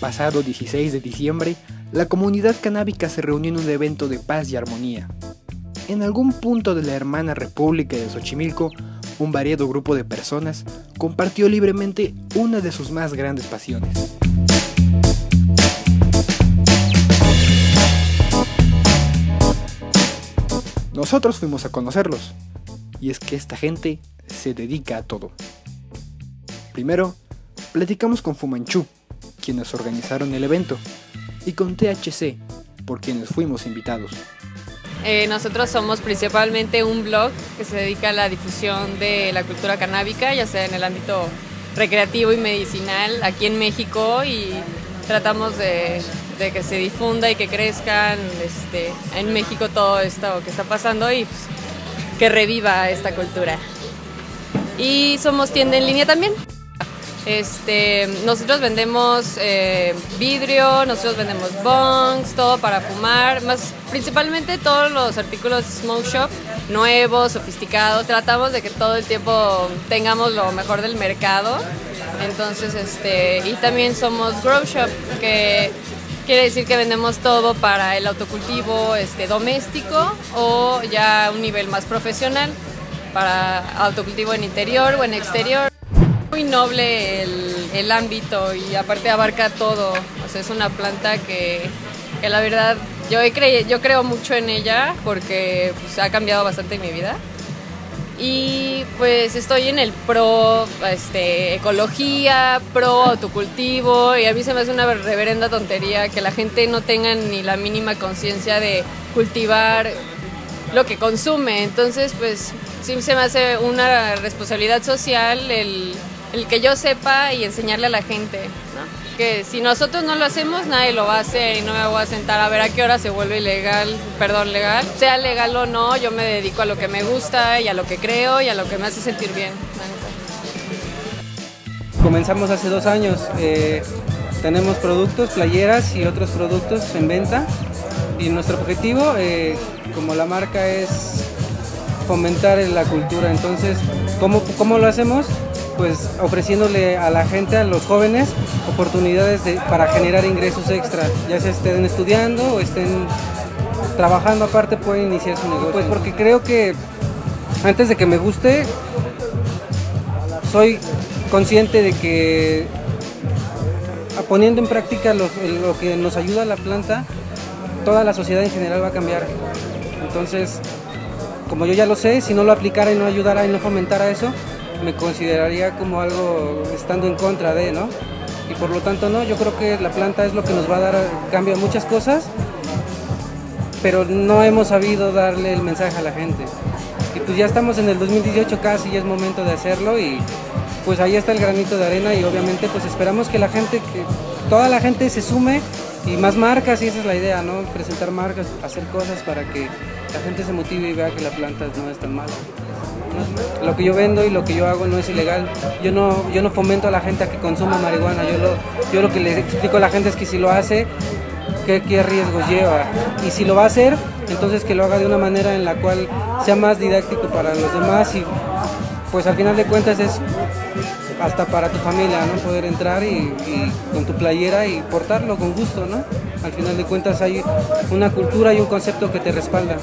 pasado 16 de diciembre, la comunidad canábica se reunió en un evento de paz y armonía. En algún punto de la hermana República de Xochimilco, un variado grupo de personas compartió libremente una de sus más grandes pasiones. Nosotros fuimos a conocerlos, y es que esta gente se dedica a todo. Primero, platicamos con Fumanchu, quienes organizaron el evento, y con THC, por quienes fuimos invitados. Eh, nosotros somos principalmente un blog que se dedica a la difusión de la cultura canábica, ya sea en el ámbito recreativo y medicinal aquí en México y tratamos de, que se difunda y que crezcan este, en México todo esto que está pasando y pues, que reviva esta cultura. Y somos tienda en línea también. Este, nosotros vendemos eh, vidrio, nosotros vendemos bongs, todo para fumar, más principalmente todos los artículos smoke shop, nuevos, sofisticados. Tratamos de que todo el tiempo tengamos lo mejor del mercado. Entonces, este, y también somos grow shop, que quiere decir que vendemos todo para el autocultivo este, doméstico o ya un nivel más profesional, para autocultivo en interior o en exterior muy noble el, ámbito y aparte abarca todo. O sea, es una planta que, la verdad yo, he yo creo mucho en ella porque pues, ha cambiado bastante mi vida. Y pues estoy en el pro este, ecología, pro autocultivo y a mí se me hace una reverenda tontería que la gente no tenga ni la mínima conciencia de cultivar lo que consume. Entonces pues sí se me hace una responsabilidad social el el que yo sepa y enseñarle a la gente, ¿no? Que si nosotros no lo hacemos, nadie lo va a hacer y no me voy a sentar a ver a qué hora se vuelve ilegal, perdón, legal. Sea legal o no, yo me dedico a lo que me gusta y a lo que creo y a lo que me hace sentir bien. Comenzamos hace dos años. Eh, tenemos productos, playeras y otros productos en venta. Y nuestro objetivo, eh, como la marca, es fomentar la cultura. Entonces, ¿cómo, cómo lo hacemos? Pues ofreciéndole a la gente, a los jóvenes, oportunidades para generar ingresos extra, ya sea estén estudiando o estén trabajando aparte, pueden iniciar su negocio. Pues porque creo que antes de que me guste, soy consciente de que poniendo en práctica lo, lo que nos ayuda a la planta, toda la sociedad en general va a cambiar. Entonces, como yo ya lo sé, si no lo aplicara y no ayudara y no fomentara eso, me consideraría como algo estando en contra de, ¿no? Y por lo tanto, no, yo creo que la planta es lo que nos va a dar cambio a muchas cosas, pero no hemos sabido darle el mensaje a la gente. Y pues ya estamos en el 2018 casi, ya es momento de hacerlo y pues ahí está el granito de arena y obviamente pues esperamos que la gente, que toda la gente se sume y más marcas y esa es la idea, ¿no? Presentar marcas, hacer cosas para que la gente se motive y vea que la planta no es tan mala. Lo que yo vendo y lo que yo hago no es ilegal. Yo no, yo no fomento a la gente a que consuma marihuana. Yo lo, yo lo que les explico a la gente es que si lo hace, qué, riesgos lleva. Y si lo va a hacer, entonces que lo haga de una manera en la cual sea más didáctico para los demás y pues al final de cuentas es hasta para tu familia, ¿no? Poder entrar y, y, con tu playera y portarlo con gusto, ¿no? Al final de cuentas hay una cultura y un concepto que te respalda.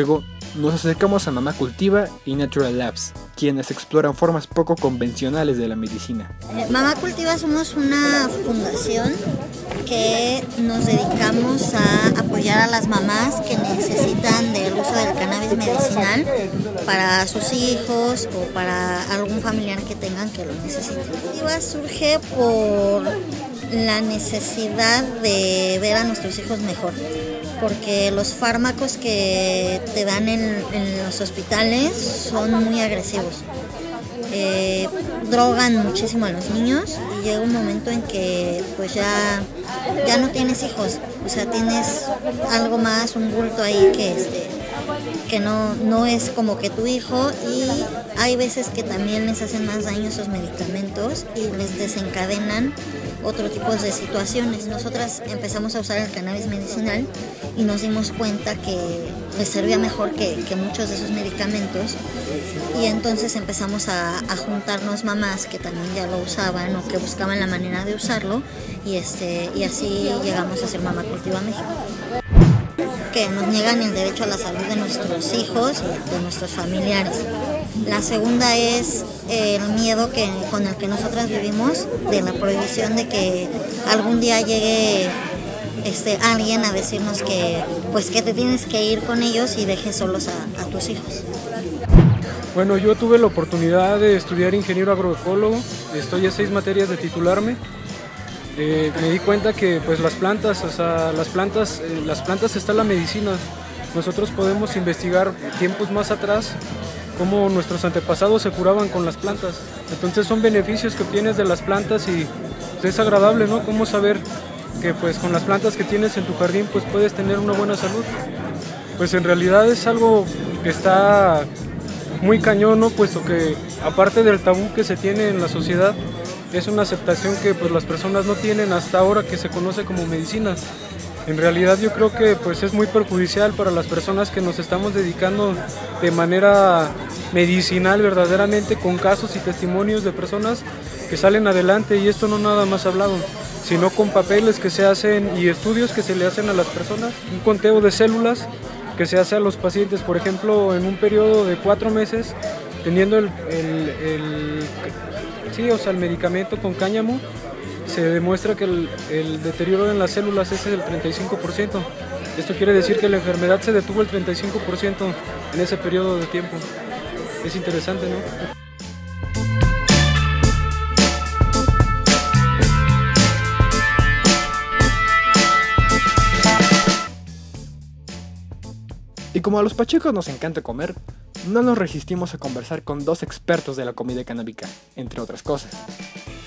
Luego nos acercamos a Mamá Cultiva y Natural Labs, quienes exploran formas poco convencionales de la medicina. Mamá Cultiva somos una fundación que nos dedicamos a apoyar a las mamás que necesitan del uso del cannabis medicinal para sus hijos o para algún familiar que tengan que lo necesite. Cultiva surge por la necesidad de ver a nuestros hijos mejor, porque los fármacos que te dan en, los hospitales son muy agresivos. Eh, drogan muchísimo a los niños y llega un momento en que pues ya, ya no tienes hijos, o sea, tienes algo más, un bulto ahí que, este, que no, no es como que tu hijo y hay veces que también les hacen más daño esos medicamentos y les desencadenan otro tipo de situaciones. Nosotras empezamos a usar el cannabis medicinal y nos dimos cuenta que les servía mejor que, muchos de esos medicamentos y entonces empezamos a, a, juntarnos mamás que también ya lo usaban o que buscaban la manera de usarlo y, este, y así llegamos a ser Mamá Cultiva México que nos niegan el derecho a la salud de nuestros hijos y de nuestros familiares. La segunda es el miedo que, con el que nosotras vivimos de la prohibición de que algún día llegue este, alguien a decirnos que, pues, que te tienes que ir con ellos y dejes solos a, tus hijos. Bueno, yo tuve la oportunidad de estudiar ingeniero agroecólogo, estoy a seis materias de titularme eh, me di cuenta que pues las plantas, o sea, las plantas, eh, las plantas está la medicina. Nosotros podemos investigar tiempos más atrás cómo nuestros antepasados se curaban con las plantas. Entonces son beneficios que obtienes de las plantas y es agradable, ¿no? Cómo saber que pues con las plantas que tienes en tu jardín pues puedes tener una buena salud. Pues en realidad es algo que está muy cañón, ¿no? Puesto que aparte del tabú que se tiene en la sociedad, es una aceptación que pues las personas no tienen hasta ahora que se conoce como medicina. En realidad yo creo que pues es muy perjudicial para las personas que nos estamos dedicando de manera medicinal verdaderamente con casos y testimonios de personas que salen adelante y esto no nada más hablado, sino con papeles que se hacen y estudios que se le hacen a las personas, un conteo de células que se hace a los pacientes, por ejemplo, en un periodo de cuatro meses, teniendo el, sí, o sea, el medicamento con cáñamo, se demuestra que el, deterioro en las células es del 35%. Esto quiere decir que la enfermedad se detuvo el 35% en ese periodo de tiempo. Es interesante, ¿no? Y como a los pachecos nos encanta comer, no nos resistimos a conversar con dos expertos de la comida canábica, entre otras cosas,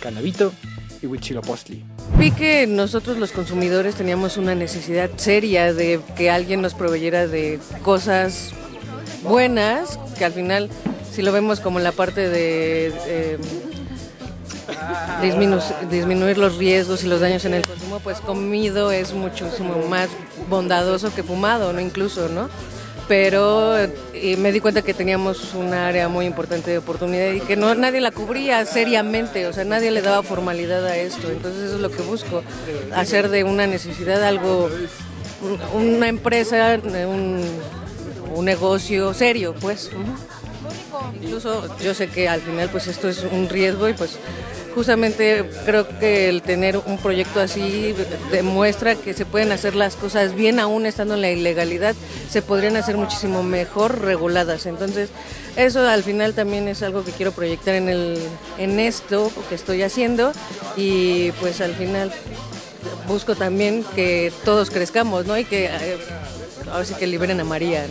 Canabito y Huichilopostli. Vi que nosotros los consumidores teníamos una necesidad seria de que alguien nos proveyera de cosas buenas, que al final, si lo vemos como la parte de eh, disminuir los riesgos y los daños en el consumo, pues comido es muchísimo más bondadoso que fumado, ¿no? Incluso, ¿no? Pero eh, me di cuenta que teníamos un área muy importante de oportunidad y que no nadie la cubría seriamente, o sea, nadie le daba formalidad a esto. Entonces eso es lo que busco, hacer de una necesidad algo, una empresa, un, un negocio serio, pues. Incluso yo sé que al final pues esto es un riesgo y pues justamente creo que el tener un proyecto así demuestra que se pueden hacer las cosas bien aún estando en la ilegalidad, se podrían hacer muchísimo mejor reguladas. Entonces, eso al final también es algo que quiero proyectar en, el, en esto que estoy haciendo y pues al final busco también que todos crezcamos, ¿no? Y que eh, ahora sí que liberen a María,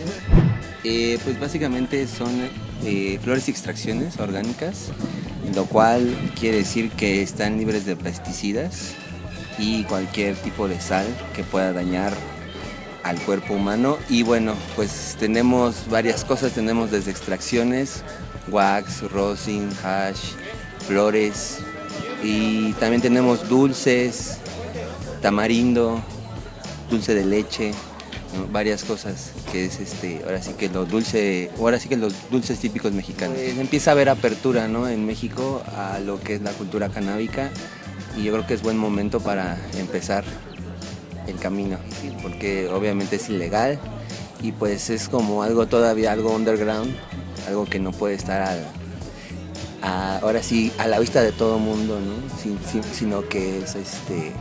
eh, pues básicamente son eh, flores y extracciones orgánicas lo cual quiere decir que están libres de pesticidas y cualquier tipo de sal que pueda dañar al cuerpo humano. Y bueno, pues tenemos varias cosas, tenemos desde extracciones, wax, rosin, hash, flores y también tenemos dulces, tamarindo, dulce de leche, varias cosas que es este ahora sí que los dulce ahora sí que los dulces típicos mexicanos pues, empieza a haber apertura ¿no? en México a lo que es la cultura canábica y yo creo que es buen momento para empezar el camino porque obviamente es ilegal y pues es como algo todavía algo underground algo que no puede estar al, ahora sí a la vista de todo mundo ¿no? sino que es este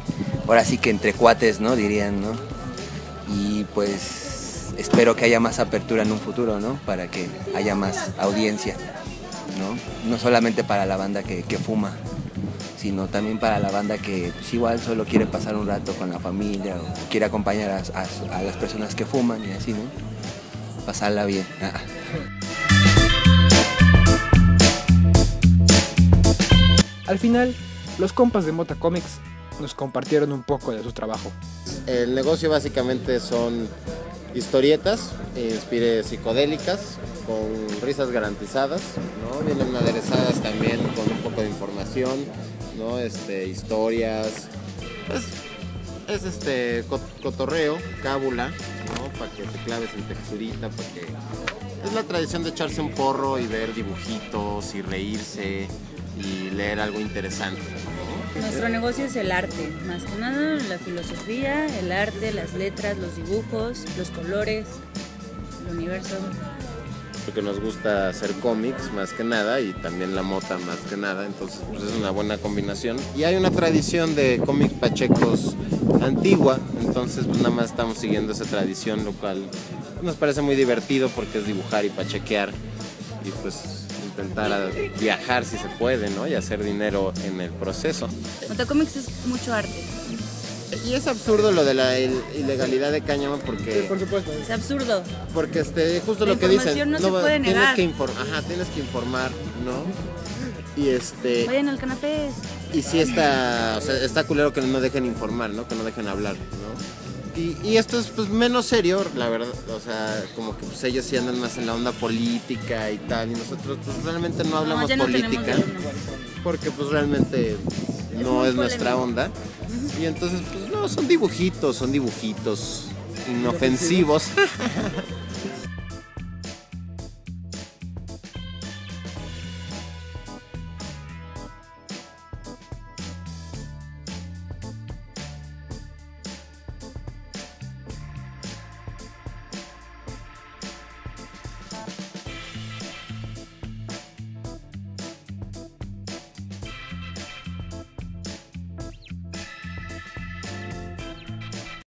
ahora sí que entre cuates no dirían no y pues espero que haya más apertura en un futuro, ¿no? Para que haya más audiencia, ¿no? No solamente para la banda que, fuma, sino también para la banda que pues, igual solo quiere pasar un rato con la familia o quiere acompañar a, las personas que fuman y así, ¿no? Pasarla bien. Ah. Al final, los compas de Mota Comics nos compartieron un poco de su trabajo. El negocio básicamente son historietas, inspire psicodélicas, con risas garantizadas. Vienen aderezadas también con un poco de información. Este, historias, es este cotorreo, cábula, ¿no? Para que te claves en texturita, porque es la tradición de echarse un porro y ver dibujitos y reírse y leer algo interesante. Nuestro negocio es el arte, más que nada la filosofía, el arte, las letras, los dibujos, los colores, el universo. Porque nos gusta hacer cómics más que nada y también la mota más que nada, entonces pues es una buena combinación. Y hay una tradición de cómics pachecos antigua, entonces pues nada más estamos siguiendo esa tradición, lo cual nos parece muy divertido porque es dibujar y pachequear y pues intentar viajar si se puede, ¿no? Y hacer dinero en el proceso. Motocomics es mucho arte. Y es absurdo lo de la ilegalidad de cáñamo porque... Sí, por supuesto. Es absurdo. Porque este, justo lo que dicen... no, se puede tienes negar. Que Ajá, tienes que informar, ¿no? Y este... Vayan al canapé. Y sí está... O sea, está culero que no dejen informar, ¿no? Que no dejen hablar, ¿no? Y, esto es pues menos serio, la verdad, o sea, como que pues ellos sí andan más en la onda política y tal, y nosotros pues realmente no hablamos política, porque pues realmente no es nuestra onda. Y entonces pues no, son dibujitos, son dibujitos inofensivos.